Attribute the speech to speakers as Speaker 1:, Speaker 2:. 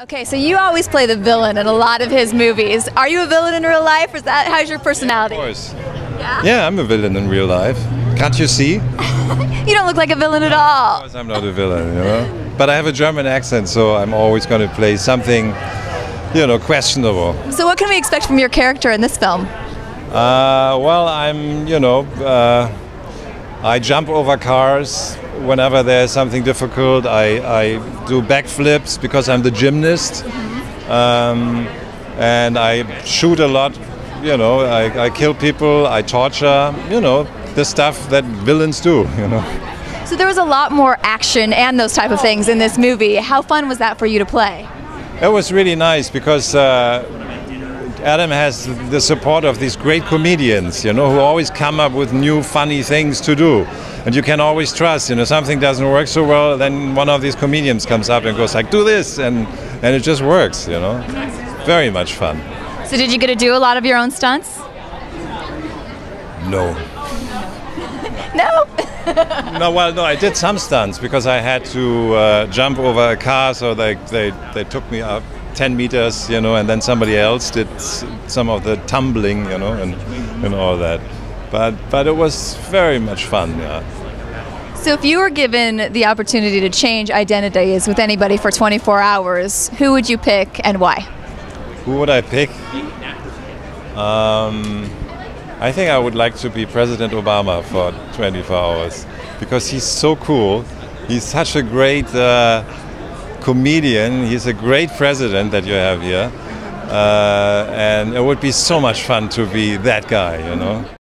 Speaker 1: Okay, so you always play the villain in a lot of his movies. Are you a villain in real life, or is that how's your personality?
Speaker 2: Of course.
Speaker 1: Yeah?
Speaker 2: Yeah, I'm a villain in real life. Can't you see?
Speaker 1: You don't look like a villain at all.
Speaker 2: Of course, I'm not a villain, you know. But I have a German accent, so I'm always going to play something, you know, questionable.
Speaker 1: So, what can we expect from your character in this film?
Speaker 2: Uh, well, I'm, you know, uh, I jump over cars whenever there's something difficult. I, I do backflips because I'm the gymnast. Um, and I shoot a lot, you know, I, I kill people, I torture, you know, the stuff that villains do, you know.
Speaker 1: So, there was a lot more action and those type of things in this movie. How fun was that for you to play?
Speaker 2: It was really nice because uh, Adam has the support of these great comedians, you know, who always come up with new funny things to do. And you can always trust, you know, something doesn't work so well, then one of these comedians comes up and goes like, do this, and, and it just works, you know. Very much fun.
Speaker 1: So, did you get to do a lot of your own stunts?
Speaker 2: No.
Speaker 1: No.
Speaker 2: No, well, no, I did some stunts because I had to uh, jump over a car, so they, they, they took me up 10 meters, you know, and then somebody else did some of the tumbling, you know, and, and all that. But, but it was very much fun, yeah.
Speaker 1: So, if you were given the opportunity to change identities with anybody for 24 hours, who would you pick and why?
Speaker 2: Who would I pick? Um, I think I would like to be President Obama for 24 hours because he's so cool. He's such a great uh, comedian. He's a great president that you have here. Uh, and it would be so much fun to be that guy, you know.